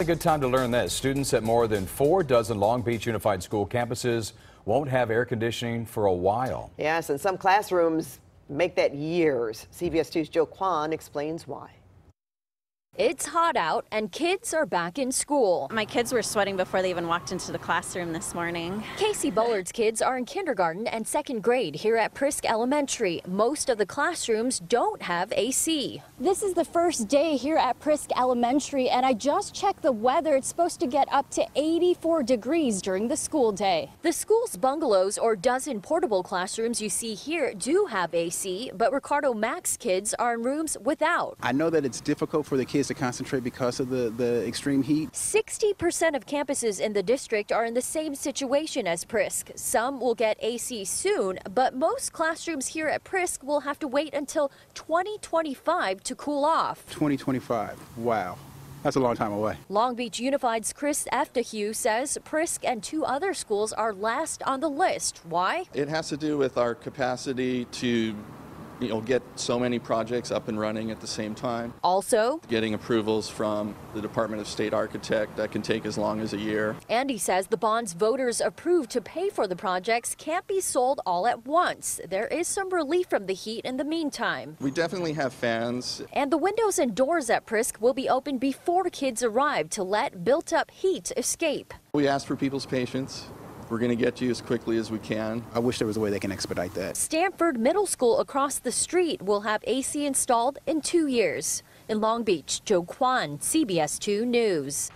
A good time to learn this. Students at more than four dozen Long Beach Unified School campuses won't have air conditioning for a while. Yes, and some classrooms make that years. CBS 2's Joe Kwan explains why. It's hot out and kids are back in school. My kids were sweating before they even walked into the classroom this morning. Casey Bullard's kids are in kindergarten and second grade here at Prisk Elementary. Most of the classrooms don't have AC. This is the first day here at Prisk Elementary and I just checked the weather. It's supposed to get up to 84 degrees during the school day. The school's bungalows or dozen portable classrooms you see here do have AC, but Ricardo Mack's kids are in rooms without. I know that it's difficult for the kids to concentrate because of the, the extreme heat. 60% of campuses in the district are in the same situation as Prisk. Some will get AC soon, but most classrooms here at Prisk will have to wait until 2025 to cool off. 2025. Wow. That's a long time away. Long Beach Unified's Chris Eftychiou says Prisk and two other schools are last on the list. Why? It has to do with our capacity to you know, get so many projects up and running at the same time. Also, Getting approvals from the Department of State Architect that can take as long as a year. Andy says the bonds voters approved to pay for the projects can't be sold all at once. There is some relief from the heat in the meantime. We definitely have fans. And the windows and doors at Prisk will be open before kids arrive to let built up heat escape. We ask for people's patience. We're going to get to you as quickly as we can. I wish there was a way they can expedite that. Stanford Middle School across the street will have AC installed in two years. In Long Beach, Joe Kwan, CBS 2 News.